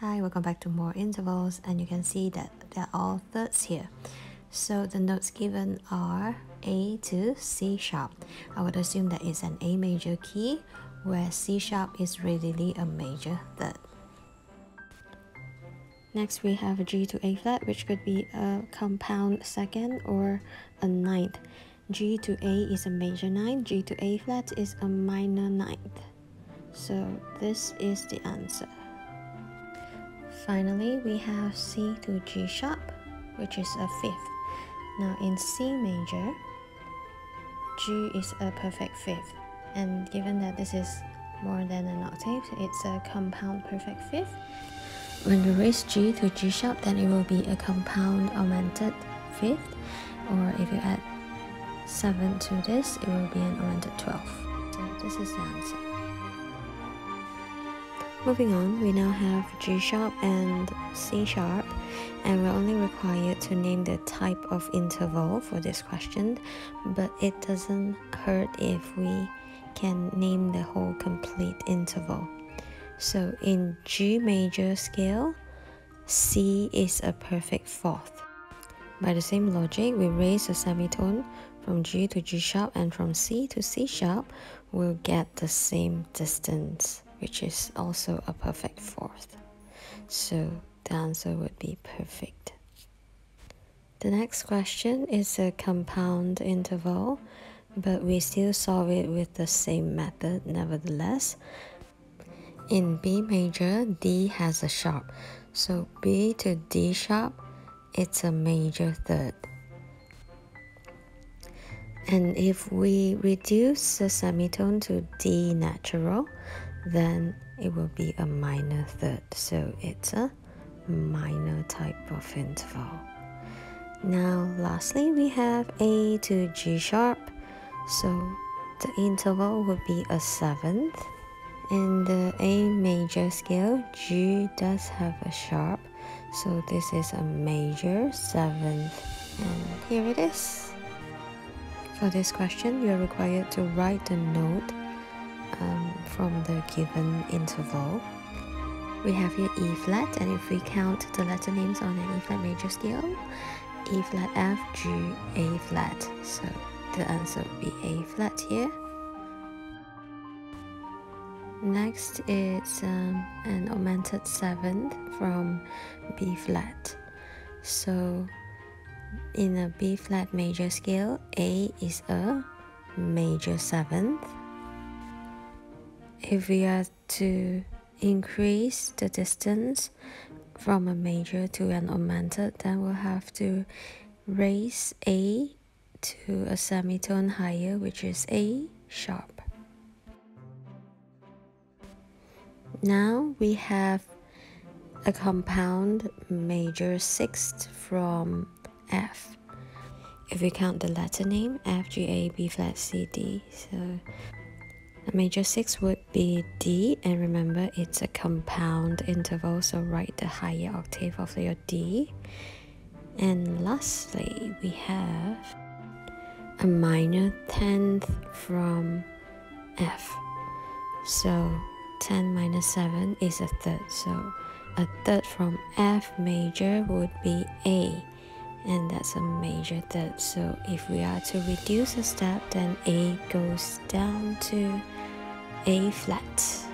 Hi, welcome back to more intervals and you can see that they're all thirds here. So the notes given are A to C sharp. I would assume that it's an A major key where C sharp is readily a major third. Next we have G to A flat which could be a compound second or a ninth. G to A is a major ninth, G to A flat is a minor ninth. So this is the answer. Finally, we have C to G sharp, which is a fifth. Now in C major, G is a perfect fifth. And given that this is more than an octave, it's a compound perfect fifth. When you raise G to G sharp, then it will be a compound augmented fifth. Or if you add 7 to this, it will be an augmented 12. So this is the answer. Moving on, we now have G sharp and C sharp, and we're only required to name the type of interval for this question, but it doesn't hurt if we can name the whole complete interval. So in G major scale, C is a perfect fourth. By the same logic, we raise a semitone from G to G sharp and from C to C sharp, we'll get the same distance which is also a perfect fourth. So the answer would be perfect. The next question is a compound interval, but we still solve it with the same method nevertheless. In B major, D has a sharp. So B to D sharp, it's a major third. And if we reduce the semitone to D natural, then it will be a minor third. So it's a minor type of interval. Now, lastly, we have A to G sharp. So the interval would be a seventh. In the A major scale, G does have a sharp. So this is a major seventh. And here it is. For this question, you are required to write the note um, from the given interval. We have here E flat, and if we count the letter names on an E flat major scale, E flat, F, G, A flat. So the answer would be A flat here. Next is um, an augmented seventh from B flat. So in a B flat major scale, A is a major seventh if we are to increase the distance from a major to an augmented, then we'll have to raise A to a semitone higher, which is A sharp. Now we have a compound major sixth from F. If we count the letter name F, G, A, B flat, C, D, so major 6 would be D, and remember it's a compound interval, so write the higher octave of your D. And lastly, we have a minor 10th from F. So 10 minus 7 is a third, so a third from F major would be A and that's a major third. So if we are to reduce a step, then A goes down to A flat.